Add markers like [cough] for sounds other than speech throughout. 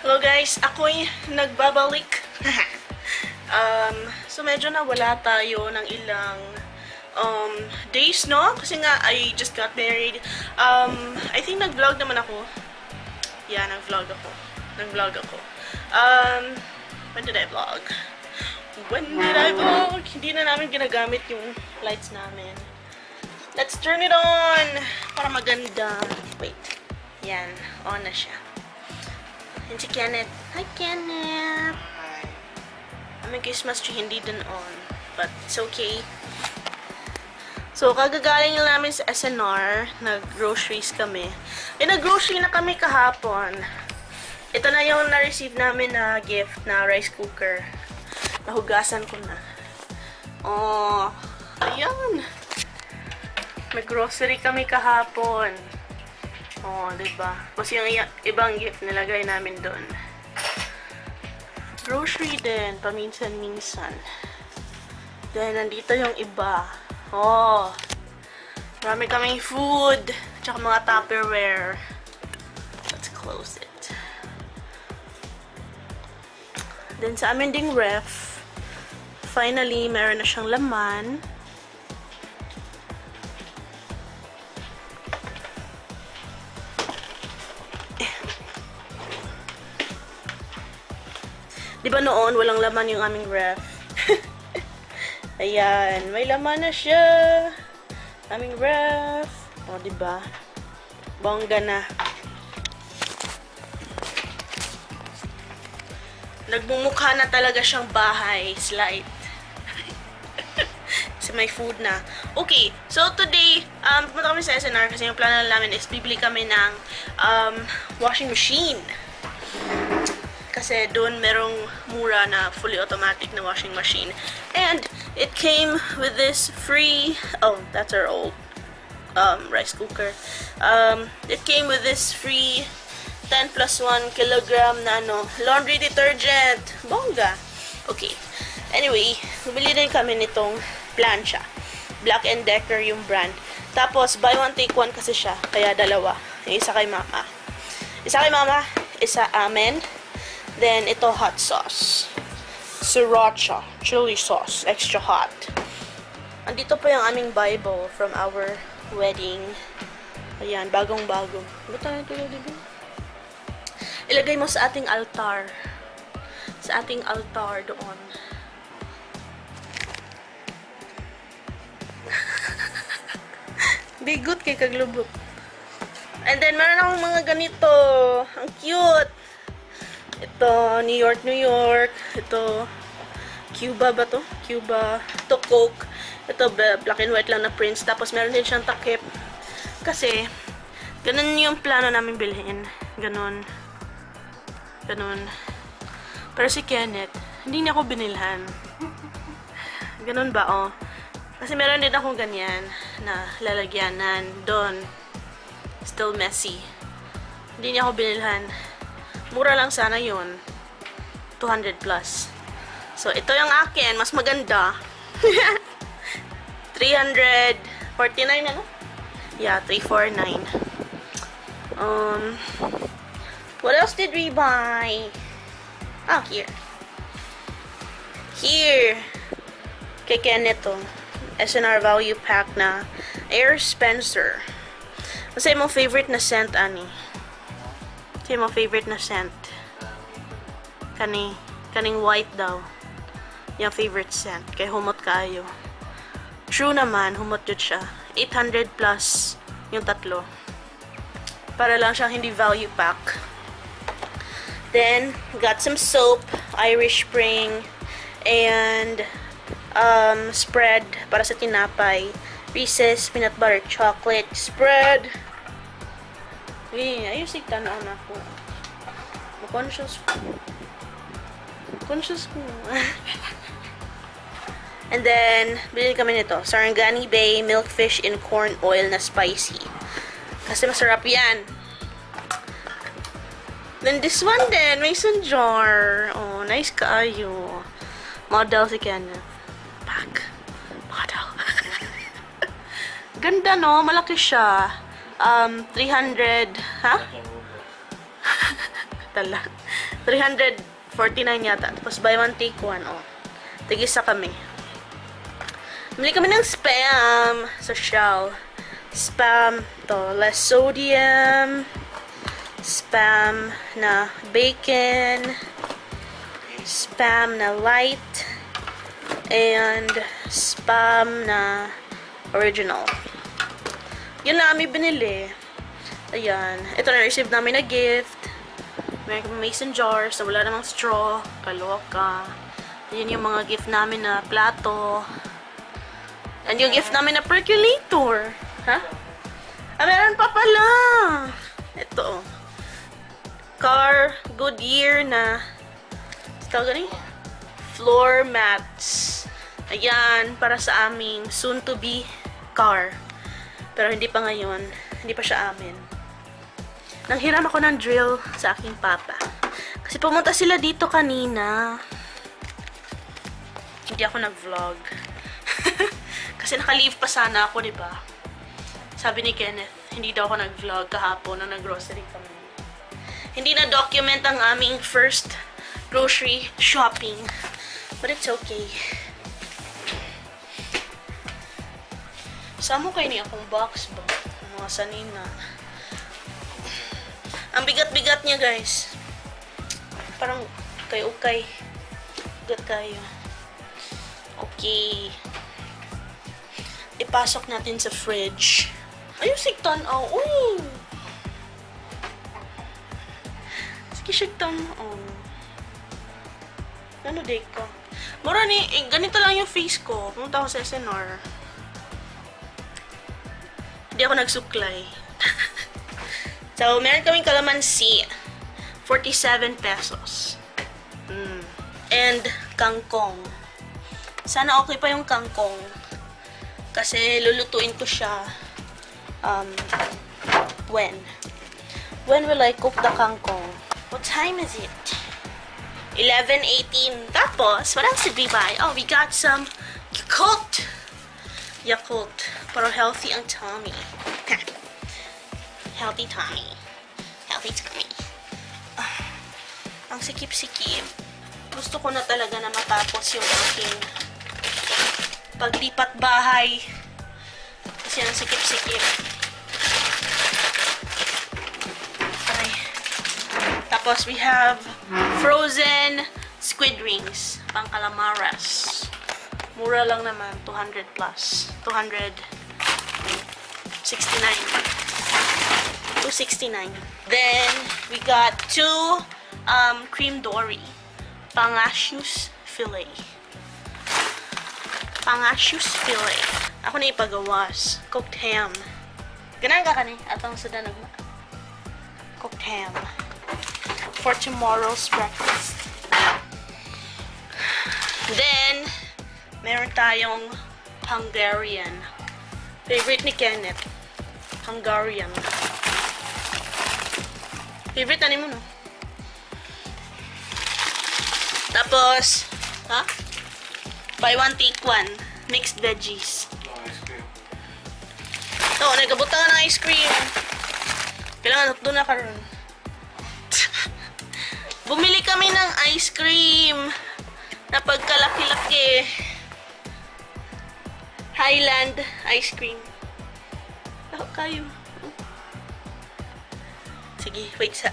Hello guys, ako'y nagbabalik. [laughs] um, so medyo nawala tayo ng ilang um, days, no? Kasi nga, I just got married. Um, I think nag-vlog naman ako. Yeah, nag-vlog ako. Nag-vlog ako. Um, when did I vlog? When did I vlog? Hindi na namin ginagamit yung lights namin. Let's turn it on! Para maganda. Wait. Yan. On na siya. Yan si Kenneth. Hi, Kenneth! Hi. Aming Christmas tree hindi din on. But it's okay. So, kagagaling lang namin sa SNR. Nag-groceries kami. Eh, nag-grocery na kami kahapon. Ito na yung na-receive namin na gift na rice cooker. Nahugasan ko na. Oh, ayan. Nag-grocery kami kahapon. Oh, diba? Tapos yung ibang gift nilagay namin doon. Grocery din, paminsan-minsan. Then, nandito yung iba. Oh, marami kaming food. Tsaka mga Tupperware. Let's close it. Then, sa amin ding ref, finally, meron na siyang laman. Di ba noon, walang laman yung aming ref? [laughs] Ayan, may laman na siya. Aming ref. O, di ba? Bongga na. Nagmumukha na talaga siyang bahay. Slight. [laughs] kasi may food na. Okay, so today, um, pumunta kami sa SNR kasi yung plano namin is bibili kami ng um, washing machine. Kasi doon merong mura na fully automatic na washing machine. And it came with this free, oh, that's our old um, rice cooker. Um, it came with this free 10 plus 1 kilogram na ano, laundry detergent. Bongga. Okay. Anyway, bumili din kami nitong plancha. Black and Decker yung brand. Tapos, buy one, take one kasi siya. Kaya dalawa. Yung isa kay mama. Isa kay mama, isa amin. Then, ito hot sauce. Sriracha. Chili sauce. Extra hot. Andito pa yung aming Bible from our wedding. Ayan, bagong-bago. Ba't tayo tuloy, diba? Ilagay mo sa ating altar. Sa ating altar doon. [laughs] Bigot kay kaglubot. And then, meron akong mga ganito. Ang cute. Ito, New York, New York. Ito, Cuba ba to? Cuba. Ito, Coke. Ito, black and white lang na prints. Tapos, meron din siyang takip. Kasi, ganun yung plano namin bilhin. Ganun. Ganun. Pero si Kenneth, hindi niya ako binilhan. [laughs] Ganun ba, oh? Kasi meron din akong ganyan na lalagyanan doon. Still messy. Hindi niya ako binilhan. Mura lang sana yun. 200 plus. So, ito yung akin. Mas maganda. [laughs] 349 ano? Yeah, 349. Um, what else did we buy? Ah, here. Here. Kay Kenneth to. SNR value pack na Air Spencer. Kasi mo favorite na scent, ani? Kasi mo favorite na scent. Kani, kaning white daw. Yung favorite scent. Kay humot kayo. True naman, humot yun siya. 800 plus yung tatlo. Para lang siyang hindi value pack. Then, got some soap, Irish Spring, and um, spread para sa tinapay. Reese's peanut butter chocolate spread. Eh, ayos yung tanaw na ako. Ma-conscious ko. Conscious ko. [laughs] And then, bilhin kami nito. Sarangani Bay Milkfish in Corn Oil na spicy. Kasi masarap yan. Then this one din, mason jar. Oh, nice kaayo. Model si Kenneth. Pack. Model. [laughs] Ganda no, malaki siya. Um, 300, ha? yata lang. 349 yata. Tapos buy one, take one. Oh. Tigisa kami. Bumili kami ng spam sa Shell. Spam to less sodium. Spam na bacon. Spam na light. And spam na original. Yun na kami binili. Ayan. Ito na-receive namin na gift. Meron mason jars na wala namang straw. Kaloka. Ayan yung mga gift namin na plato. And yung gift namin na percolator. Ha? Ah, meron pa pala. Ito. Car Goodyear na tawag ni? Floor mats. Ayan, para sa aming soon-to-be car. Pero hindi pa ngayon. Hindi pa siya amin. Nanghiram ako ng drill sa aking papa. Kasi pumunta sila dito kanina. Hindi ako nag-vlog. [laughs] Kasi naka-leave pa sana ako, di ba? Sabi ni Kenneth, hindi daw ako nag-vlog kahapon na nag-grocery kami. Hindi na document ang aming first grocery shopping. But it's okay. Samo kayo ni akong box ba? Mga sanina. Ang bigat-bigat niya, guys. Parang kayo-ukay. Bigat kayo. Okay. Ipasok natin sa fridge. Ayun, sigtan. Oh, uy! Sige, sigtan. Oh. Ano, day ka? Mura ni, eh, ganito lang yung face ko. Pumunta ako sa SNR. Hindi ako nagsuklay. [laughs] so, meron kaming kalamansi. 47 pesos. Mm. And, kangkong. Sana okay pa yung kangkong. Kasi lulutuin ko siya um, when? When will I cook the kangkong? What time is it? 11.18. Tapos, what else did we buy? Oh, we got some Yakult. Yakult. Para healthy ang tummy. healthy tummy. Healthy tummy. Ah, ang sikip-sikip. Gusto ko na talaga na matapos yung aking paglipat bahay. Kasi ang sikip-sikip. Okay. Tapos we have frozen squid rings. Pang calamaras. Mura lang naman. 200 plus. 269. 269. Then, we got two um, cream dory. Pangasius fillet. Pangasius fillet. Ako na ipagawas. Cooked ham. Ganang ka kani? Atong sa danag Cooked ham. For tomorrow's breakfast. Then, meron tayong Hungarian. Favorite ni Kenneth. Hungarian. Favorite na ni mo, no? Tapos, ha? Buy one, take one. Mixed veggies. Ito, oh, nagkabutan ng ice cream. Kailangan doon na karon. [laughs] Bumili kami ng ice cream na pagkalaki-laki. Highland ice cream. Ako kayo. Sige, wait sa...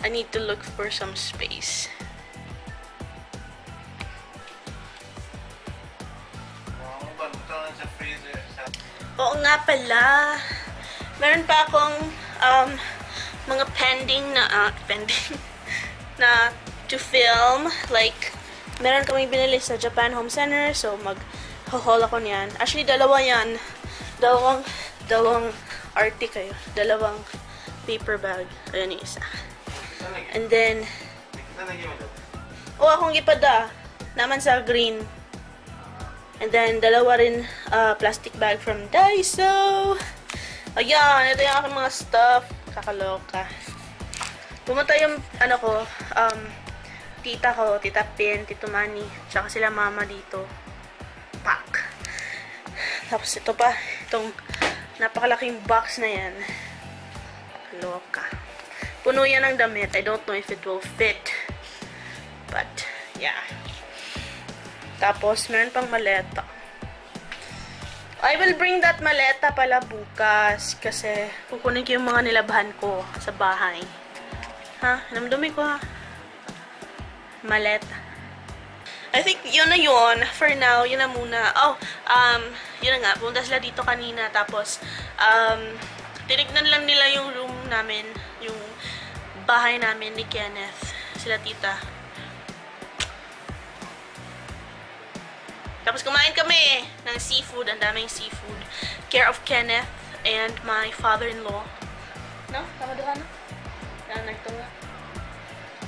I need to look for some space. Oo nga pala. Meron pa akong um, mga pending na, uh, pending, [laughs] na to film. Like, meron kaming binili sa Japan Home Center. So, mag-haul ako niyan. Actually, dalawa yan. Dalawang, dalawang arty kayo. Dalawang paper bag. Ayan yung isa. And then, oh, akong gipada. Naman sa green. And then, dalawa rin uh, plastic bag from Daiso. Ayan, ito yung aking mga stuff. Kakaloka. Pumunta yung, ano ko, um, tita ko, tita Pin, tito Manny, tsaka sila mama dito. Pack. Tapos ito pa, itong napakalaking box na yan. Kaloka. Puno yan ng damit. I don't know if it will fit. But, yeah. Tapos, meron pang maleta. I will bring that maleta pala bukas kasi kukunin ko yung mga nilabahan ko sa bahay. Ha? Namdumi ko ha. Maleta. I think yun na yun. For now, yun na muna. Oh, um, yun na nga. Punta sila dito kanina. Tapos, um, tinignan lang nila yung room namin. Yung bahay namin ni Kenneth. Sila tita. Tapos kumain kami ng seafood. Ang daming seafood. Care of Kenneth and my father-in-law. No? Tama doon no? Na nagtunga.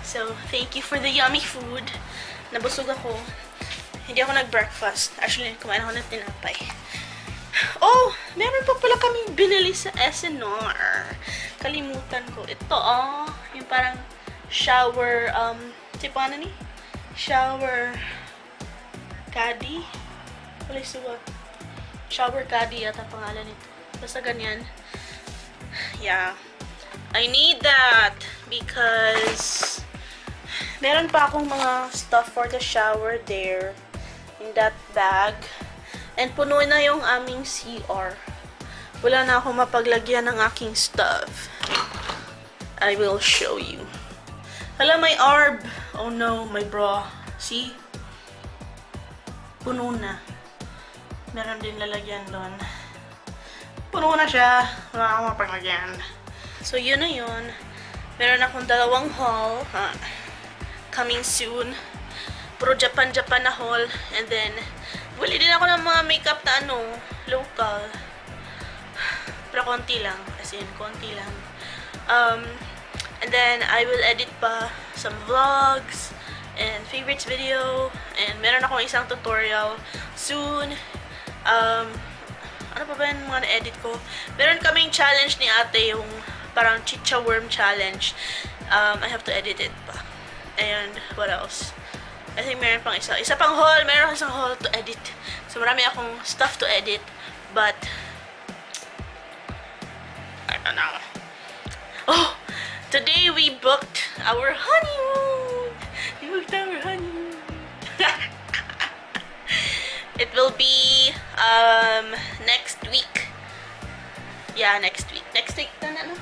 So, thank you for the yummy food. Nabusog ako. Hindi ako nag-breakfast. Actually, kumain ako ng tinapay. Oh! Meron pa pala kami binili sa SNR. Kalimutan ko. Ito, oh. Yung parang shower, um, tipo ano ni? Shower caddy. Wala suwa. Shower caddy yata pangalan nito. Basta ganyan. Yeah. I need that because meron pa akong mga stuff for the shower there in that bag. And puno na yung aming CR. Wala na akong mapaglagyan ng aking stuff. I will show you. Hala, may arb. Oh no, my bra. See? Puno na. Meron din lalagyan doon. Puno na siya. Wala akong mapaglagyan. So, yun na yun. Meron akong dalawang haul. Ha? Coming soon. Puro Japan-Japan na haul. And then, buli din ako ng mga makeup na ano, local. Pero konti lang. As in, konti lang. Um, and then, I will edit pa some vlogs and favorites video. And meron akong isang tutorial soon. Um, ano pa ba yung mga na-edit ko? Meron kaming challenge ni ate, yung parang chicha worm challenge. Um, I have to edit it. And, what else? I think meron pang isa. Isa pang haul. Meron isang haul to edit. So, marami akong stuff to edit. But, I don't know. Oh! Today we booked our honeymoon! We booked our honeymoon. [laughs] it will be, um, next week. Yeah, next week. Next week na na?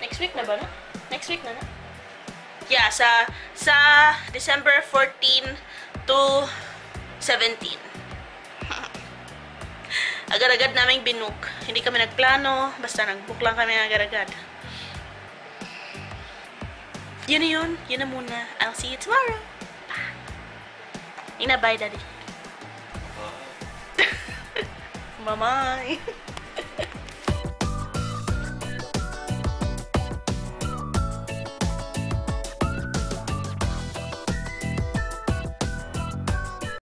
Next week na ba, no? Next week na, no? Yeah, sa sa December 14 to 17. [laughs] Agad-agad naming binook. Hindi kami nagplano, basta nag-book lang kami agad-agad. Yun na yun. Yun na muna. I'll see you tomorrow. Bye. Ina, bye, [laughs] daddy. Mamay. [laughs]